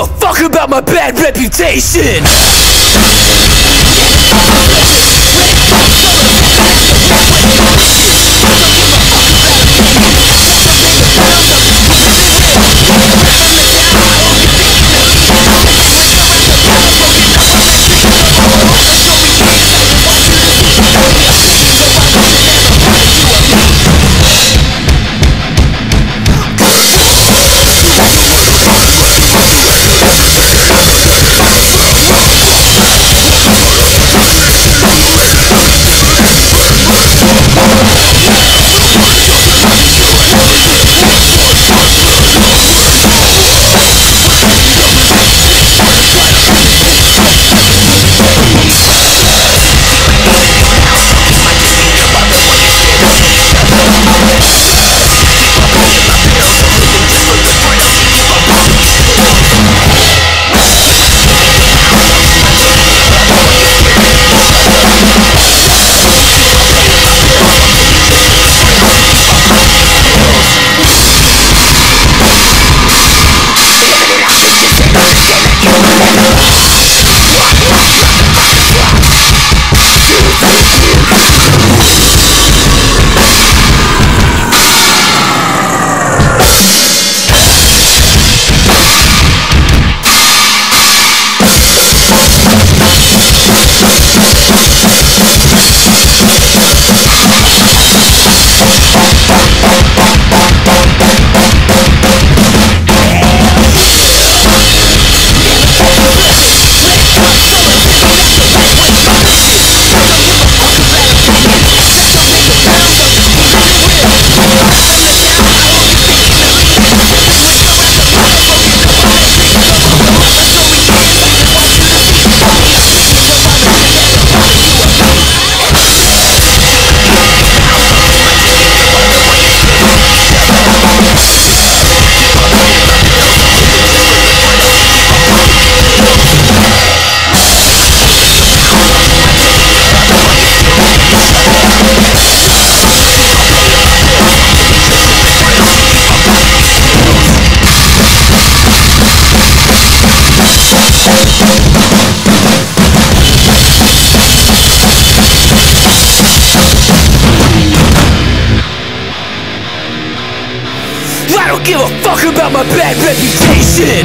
a fuck about my bad reputation! I don't give a fuck about my bad reputation